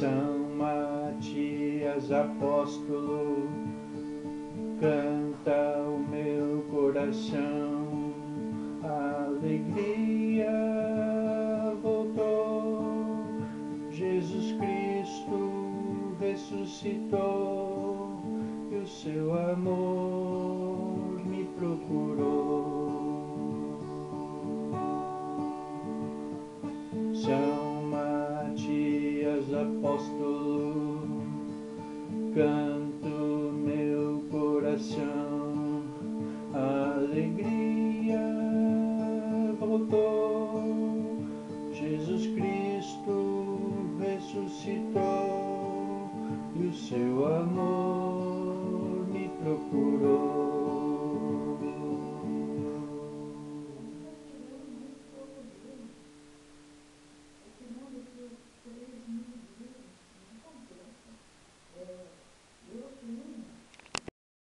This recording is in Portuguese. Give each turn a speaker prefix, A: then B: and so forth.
A: São Matias apóstolo, canta o meu coração, alegria voltou, Jesus Cristo ressuscitou e o seu amor apóstolo, canto meu coração, alegria voltou, Jesus Cristo ressuscitou e o seu amor